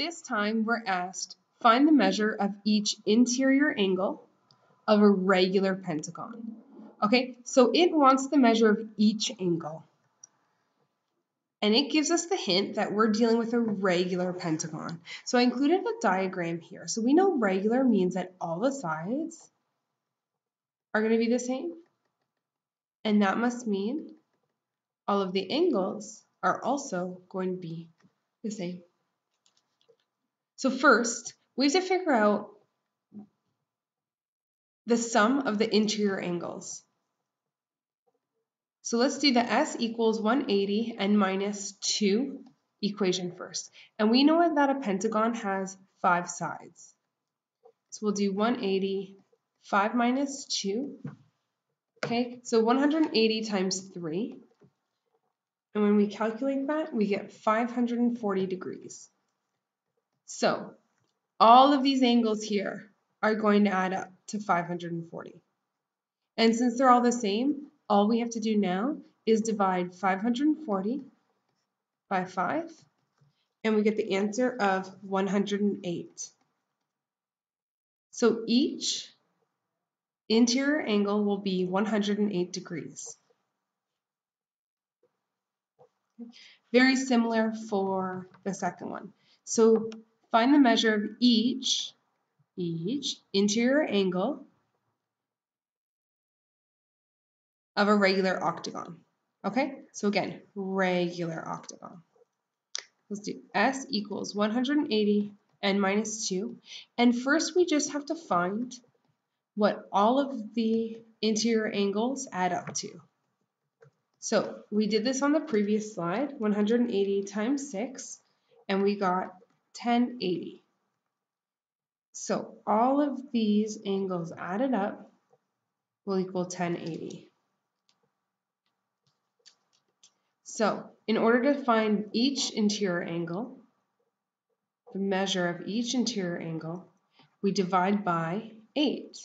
This time we're asked, find the measure of each interior angle of a regular pentagon. Okay, so it wants the measure of each angle. And it gives us the hint that we're dealing with a regular pentagon. So I included a diagram here. So we know regular means that all the sides are going to be the same. And that must mean all of the angles are also going to be the same. So first, we have to figure out the sum of the interior angles. So let's do the S equals 180 and minus 2 equation first. And we know that a pentagon has five sides. So we'll do 180, 5 minus 2. Okay, so 180 times 3. And when we calculate that, we get 540 degrees. So all of these angles here are going to add up to 540. And since they're all the same, all we have to do now is divide 540 by 5, and we get the answer of 108. So each interior angle will be 108 degrees. Very similar for the second one. So find the measure of each, each interior angle of a regular octagon. Okay, so again, regular octagon. Let's do S equals 180 and minus 2. And first we just have to find what all of the interior angles add up to. So we did this on the previous slide, 180 times 6, and we got 1080. So all of these angles added up will equal 1080. So in order to find each interior angle, the measure of each interior angle, we divide by 8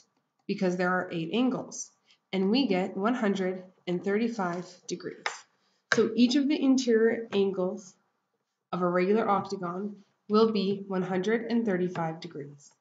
because there are 8 angles and we get 135 degrees. So each of the interior angles of a regular octagon will be 135 degrees.